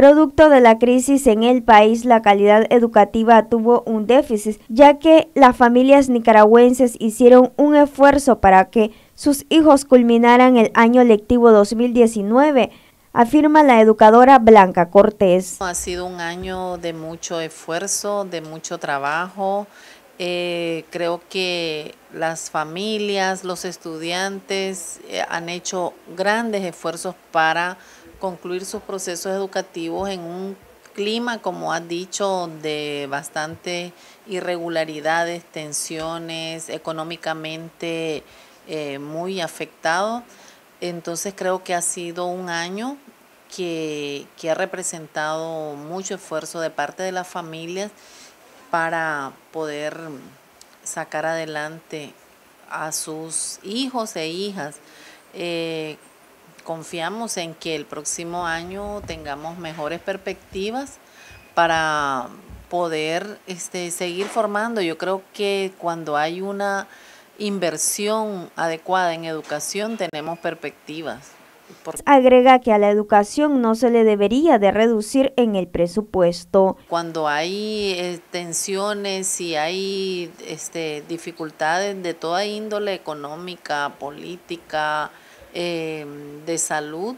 Producto de la crisis en el país, la calidad educativa tuvo un déficit, ya que las familias nicaragüenses hicieron un esfuerzo para que sus hijos culminaran el año lectivo 2019 afirma la educadora Blanca Cortés. Ha sido un año de mucho esfuerzo, de mucho trabajo. Eh, creo que las familias, los estudiantes eh, han hecho grandes esfuerzos para concluir sus procesos educativos en un clima, como has dicho, de bastante irregularidades, tensiones, económicamente eh, muy afectado. Entonces creo que ha sido un año que, ha representado mucho esfuerzo de parte de las familias para poder sacar adelante a sus hijos e hijas. Eh, confiamos en que el próximo año tengamos mejores perspectivas para poder este, seguir formando. Yo creo que cuando hay una inversión adecuada en educación tenemos perspectivas. Agrega que a la educación no se le debería de reducir en el presupuesto. Cuando hay eh, tensiones y hay este, dificultades de toda índole económica, política, eh, de salud,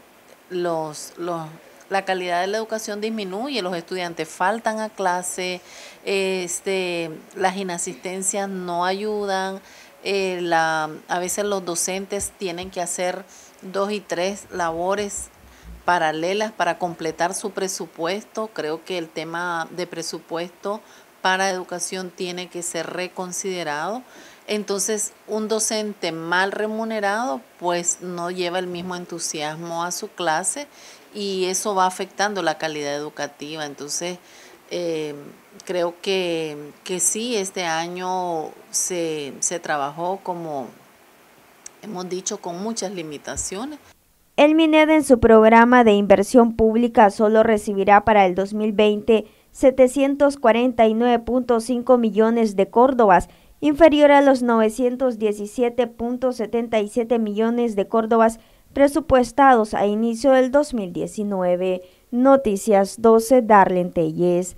los, los, la calidad de la educación disminuye, los estudiantes faltan a clase, este, las inasistencias no ayudan, eh, la, a veces los docentes tienen que hacer dos y tres labores paralelas para completar su presupuesto. Creo que el tema de presupuesto para educación tiene que ser reconsiderado. Entonces, un docente mal remunerado pues no lleva el mismo entusiasmo a su clase y eso va afectando la calidad educativa. Entonces, eh, creo que, que, sí, este año se, se trabajó como hemos dicho con muchas limitaciones. El MINED en su programa de inversión pública solo recibirá para el 2020 749.5 millones de córdobas, inferior a los 917.77 millones de córdobas presupuestados a inicio del 2019. Noticias 12 Darlene Telles.